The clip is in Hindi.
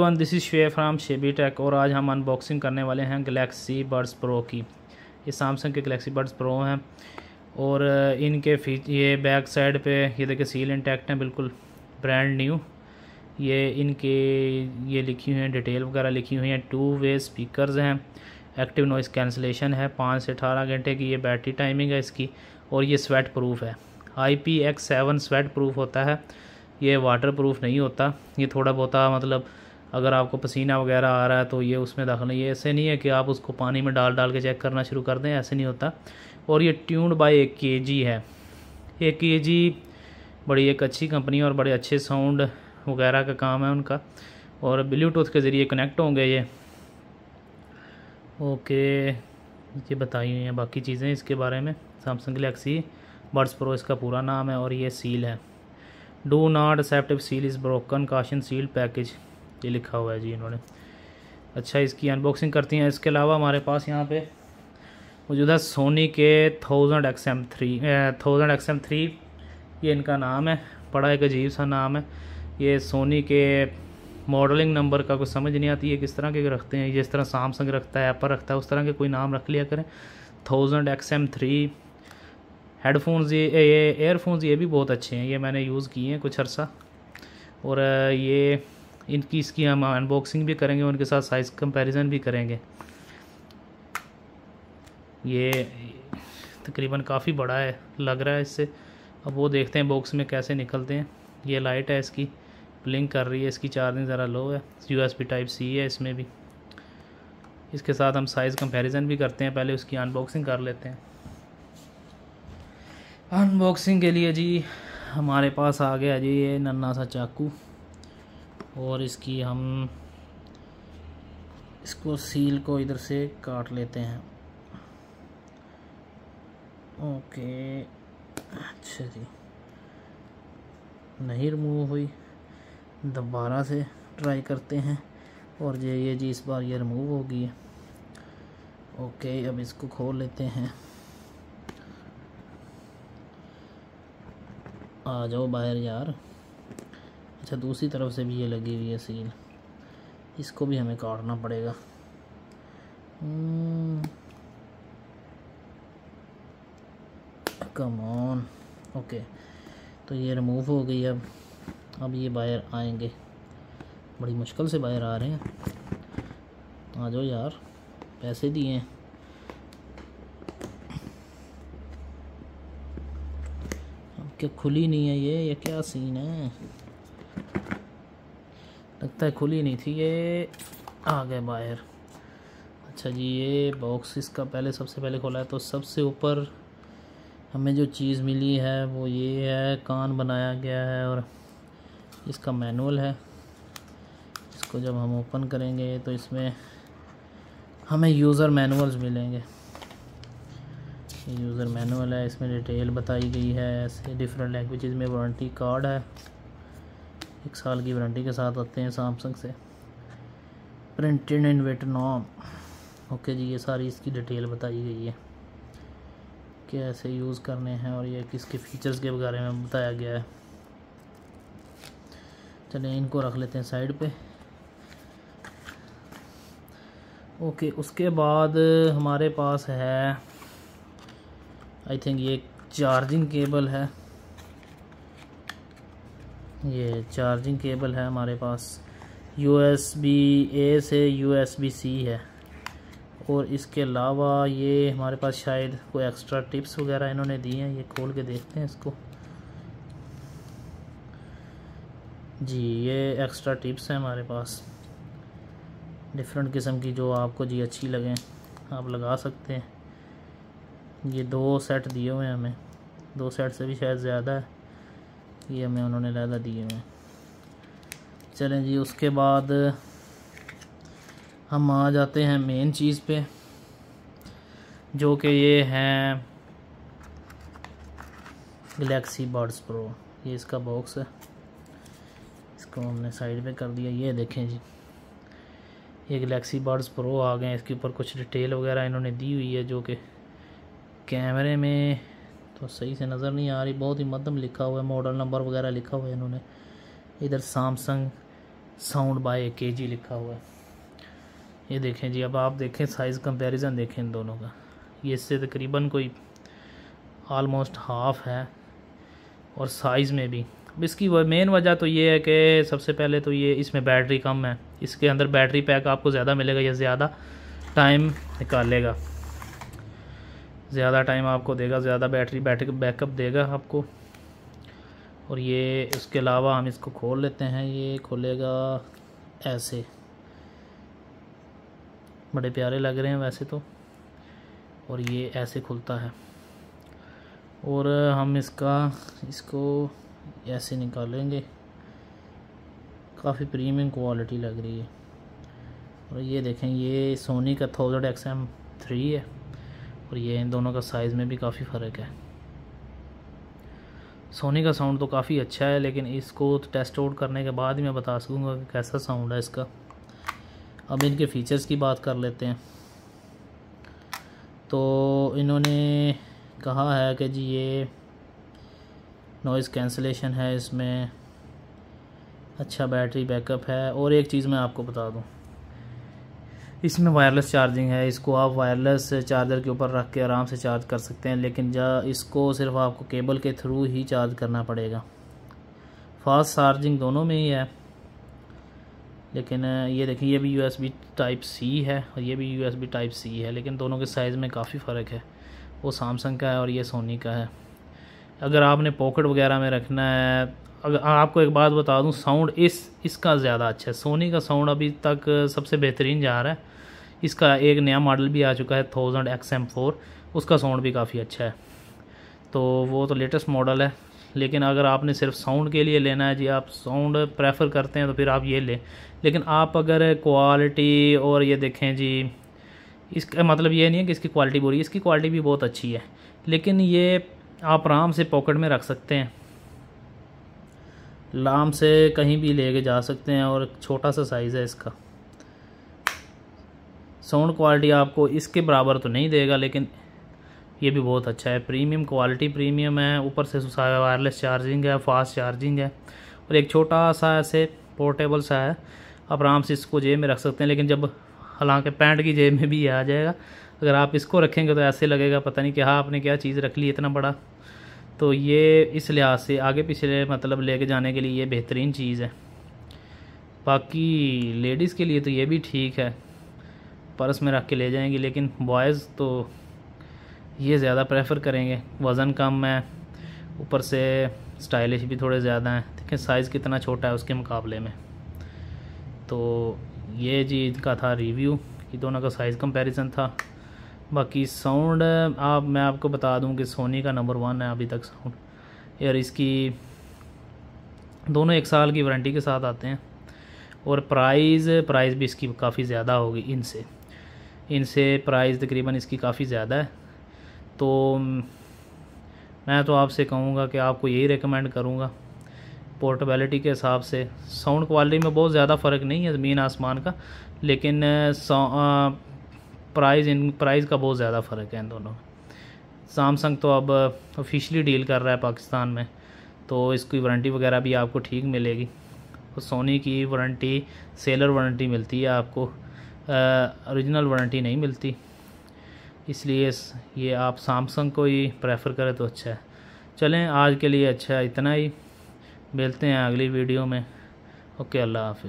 वन दिस इज़ शे फ्राम शेबी टेक और आज हम अनबॉक्सिंग करने वाले हैं गलेक्सी बर्ड्स प्रो की। ये सैमसंग के गलेक्सी बर्ड्स प्रो हैं और इनके फ़ी ये बैक साइड पे, ये देखिए सील इंटैक्ट हैं, बिल्कुल ब्रांड न्यू ये इनके, ये लिखी हुई हैं डिटेल वगैरह लिखी हुई हैं टू वे स्पीकर्स हैं एक्टिव नॉइस कैंसलेशन है, पाँच से अठारह घंटे की ये बैटरी टाइमिंग है इसकी और ये स्वेट प्रूफ है। I P X seven sweat proof होता है, ये वाटर प्रूफ नहीं होता, ये थोड़ा बहुत मतलब अगर आपको पसीना वगैरह आ रहा है तो ये उसमें दाखिल नहीं है। ऐसे नहीं है कि आप उसको पानी में डाल डाल के चेक करना शुरू कर दें, ऐसे नहीं होता। और ये ट्यून्ड बाय एक के जी है। एक के जी बड़ी एक अच्छी कंपनी और बड़े अच्छे साउंड वगैरह का काम है उनका। और ब्लूटूथ के ज़रिए कनेक्ट होंगे ये। ओके, ये बताई हुई हैं बाकी चीज़ें इसके बारे में। सैमसंग गलेक्सी बर्ड्स प्रो इसका पूरा नाम है और ये सील है। Do not accept seal is broken caution seal package ये लिखा हुआ है जी इन्होंने। अच्छा इसकी अनबॉक्सिंग करती हैं। इसके अलावा हमारे पास यहाँ पे मौजूद है सोनी के thousand X M three thousand X M three ये इनका नाम है, बड़ा एक अजीब सा नाम है। ये सोनी के मॉडलिंग नंबर का कुछ समझ नहीं आती है किस तरह के रखते हैं। जिस तरह सैमसंग रखता है एप्पल रखता है, उस तरह के कोई नाम रख लिया करें। Thousand X M three headphones ये ये एयरफोन्स ये भी बहुत अच्छे हैं। ये मैंने यूज़ किए हैं कुछ अर्सा। और ये इनकी इसकी हम अनबॉक्सिंग भी करेंगे, उनके साथ साइज़ कंपैरिजन भी करेंगे। ये तकरीबन काफ़ी बड़ा है, लग रहा है इससे। अब वो देखते हैं बॉक्स में कैसे निकलते हैं। ये लाइट है इसकी ब्लिंक कर रही है इसकी चार्जिंग ज़रा लो है। यू टाइप सी है इसमें भी। इसके साथ हम साइज़ कंपैरिजन भी करते हैं, पहले उसकी अनबॉक्सिंग कर लेते हैं। अनबॉक्सिंग के लिए जी, हमारे पास आ गया जी ये नन्ना सा चाकू। और इसकी हम इसको सील को इधर से काट लेते हैं। ओके। अच्छा जी। नहीं रिमूव हुई। दोबारा से ट्राई करते हैं। और ये ये जी इस बार ये रिमूव होगी ओके, अब इसको खोल लेते हैं। आ जाओ बाहर यार। अच्छा दूसरी तरफ़ से भी ये लगी हुई है सील इसको भी हमें काटना पड़ेगा। कम ऑन ओके तो ये रिमूव हो गई अब। अब ये बाहर आएँगे। बड़ी मुश्किल से बाहर आ रहे हैं। आ जाओ यार। पैसे दिए अब क्या खुली नहीं है ये? ये क्या सीन है? लगता है खुली नहीं थी, ये आ गए बाहर। अच्छा जी, ये बॉक्स इसका पहले, सबसे पहले खोला है तो सबसे ऊपर हमें जो चीज़ मिली है, वो ये है, कान बनाया गया है और इसका मैनुअल है। इसको जब हम ओपन करेंगे तो इसमें हमें यूज़र मैनुअल्स मिलेंगे। यूज़र मैनुअल है, इसमें डिटेल बताई गई है, ऐसे डिफरेंट लैंग्वेजेस में वारंटी कार्ड है। एक साल की वारंटी के साथ आते हैं सैमसंग से। प्रिंटेड इन वेटनॉम ओके जी, ये सारी इसकी डिटेल बताई गई है। कैसे यूज़ करने हैं और ये किसके फीचर्स के बारे में बताया गया है। चलिए इनको रख लेते हैं साइड पे। ओके, उसके बाद हमारे पास है आई थिंक ये चार्जिंग केबल है। ये चार्जिंग केबल है हमारे पास। यू एस बी ए से यू एस बी सी है। और इसके अलावा ये हमारे पास शायद कोई एक्स्ट्रा टिप्स वगैरह इन्होंने दी हैं, ये खोल के देखते हैं इसको। जी, ये एक्स्ट्रा टिप्स हैं हमारे पास। डिफरेंट किस्म की जो आपको जी अच्छी लगें, आप लगा सकते हैं। ये दो सेट दिए हुए हैं हमें। दो सेट से भी शायद ज़्यादा है। ये हमें उन्होंने लहदा दिए हुए चलें जी, उसके बाद हम आ जाते हैं मेन चीज़ पे, जो कि ये हैं गलेक्सी बर्ड्स प्रो ये इसका बॉक्स है। इसको हमने साइड पे कर दिया। ये देखें जी, ये गलेक्सी बर्ड्स प्रो आ गए इसके ऊपर कुछ डिटेल वगैरह इन्होंने दी हुई है, जो कि कैमरे में तो सही से नज़र नहीं आ रही। बहुत ही मध्यम लिखा हुआ है मॉडल नंबर वगैरह लिखा हुआ है इन्होंने। इधर सैमसंग साउंड बाय के जी लिखा हुआ है। ये देखें जी, अब आप देखें साइज़ कंपैरिजन देखें इन दोनों का। ये इससे तकरीबन कोई आलमोस्ट हाफ़ है, और साइज़ में भी। अब इसकी मेन वजह तो ये है कि सबसे पहले तो ये इसमें बैटरी कम है। इसके अंदर बैटरी पैक आपको ज़्यादा मिलेगा या ज़्यादा टाइम निकालेगा। ज़्यादा टाइम आपको देगा, ज़्यादा बैटरी बैटरी बैकअप देगा आपको। और ये, इसके अलावा हम इसको खोल लेते हैं। ये खोलेगा ऐसे। बड़े प्यारे लग रहे हैं वैसे तो। और ये ऐसे खुलता है। और हम इसका, इसको ऐसे निकालेंगे। काफ़ी प्रीमियम क्वालिटी लग रही है। और ये देखें, ये सोनी का थाउज़ेंड एक्स एम थ्री है। और ये इन दोनों का साइज़ में भी काफ़ी फ़र्क है। सोनी का साउंड तो काफ़ी अच्छा है, लेकिन इसको तो टेस्ट आउट करने के बाद ही मैं बता सकूँगा कि कैसा साउंड है इसका। अब इनके फ़ीचर्स की बात कर लेते हैं। तो इन्होंने कहा है कि जी ये नॉइज़ कैंसलेशन है, इसमें अच्छा बैटरी बैकअप है। और एक चीज़ मैं आपको बता दूँ। इसमें वायरलेस चार्जिंग है, इसको आप वायरलेस चार्जर के ऊपर रख के आराम से चार्ज कर सकते हैं, लेकिन जा इसको सिर्फ़ आपको केबल के थ्रू ही चार्ज करना पड़ेगा। फास्ट चार्जिंग दोनों में ही है, लेकिन ये देखिए, ये भी यूएसबी टाइप सी है और ये भी यूएसबी टाइप सी है, लेकिन दोनों के साइज़ में काफ़ी फ़र्क है। वो सैमसंग का है और ये सोनी का है। अगर आपने पॉकेट वगैरह में रखना है अगर आपको एक बात बता दूँ साउंड इस, इसका ज़्यादा अच्छा है। सोनी का साउंड अभी तक सबसे बेहतरीन जा रहा है। इसका एक नया मॉडल भी आ चुका है थाउज़ेंड एक्स एम फोर उसका साउंड भी काफ़ी अच्छा है। तो वो तो लेटेस्ट मॉडल है। लेकिन अगर आपने सिर्फ़ साउंड के लिए लेना है जी, आप साउंड प्रेफर करते हैं तो फिर आप ये लें। लेकिन आप अगर क्वालिटी और ये देखें जी, इसका मतलब ये नहीं है कि इसकी क्वालिटी बुरी इसकी क्वालिटी भी बहुत अच्छी है। लेकिन ये आप आराम से पॉकेट में रख सकते हैं। लाम से कहीं भी लेके जा सकते हैं और छोटा सा साइज़ है इसका। साउंड क्वालिटी आपको इसके बराबर तो नहीं देगा, लेकिन ये भी बहुत अच्छा है। प्रीमियम क्वालिटी प्रीमियम है, ऊपर से वायरलेस चार्जिंग है फास्ट चार्जिंग है और एक छोटा सा ऐसे पोर्टेबल सा है। आप आराम से इसको जेब में रख सकते हैं, लेकिन जब हालाँकि पैंट की जेब में भी आ जाएगा। अगर आप इसको रखेंगे तो ऐसे लगेगा, पता नहीं कि हाँ आपने क्या चीज़ रख ली, इतना बड़ा। तो ये इस लिहाज से आगे पिछले मतलब लेके जाने के लिए ये बेहतरीन चीज़ है। बाकी लेडीज़ के लिए तो ये भी ठीक है। पर्स में रख के ले जाएँगे, लेकिन बॉयज़ तो ये ज़्यादा प्रेफर करेंगे। वज़न कम है, ऊपर से स्टाइलिश भी थोड़े ज़्यादा हैं। देखें साइज़ कितना छोटा है उसके मुकाबले में। तो ये जी इनका था रिव्यू कि दोनों का साइज़ कंपैरिजन था। बाकी साउंड आप, मैं आपको बता दूँ कि सोनी का नंबर वन है अभी तक साउंड यार इसकी दोनों एक साल की वारंटी के साथ आते हैं। और प्राइस प्राइस भी इसकी काफ़ी ज़्यादा होगी इनसे। इनसे प्राइस तकरीबन इसकी काफ़ी ज़्यादा है। तो मैं तो आपसे कहूँगा कि आपको यही रिकमेंड करूँगा। पोर्टेबिलिटी के हिसाब से। साउंड क्वालिटी में बहुत ज़्यादा फ़र्क नहीं है ज़मीन आसमान का। लेकिन प्राइस इन, प्राइस का बहुत ज़्यादा फ़र्क है इन दोनों में। सैमसंग तो अब ऑफिशियली डील कर रहा है पाकिस्तान में तो इसकी वारंटी वगैरह भी आपको ठीक मिलेगी। तो सोनी की वारंटी सेलर वारंटी मिलती है आपको। ओरिजिनल वारंटी नहीं मिलती। इसलिए ये आप सैमसंग को ही प्रेफर करें तो अच्छा है। चलें, आज के लिए अच्छा इतना ही। मिलते हैं अगली वीडियो में। ओके, अल्लाह हाफि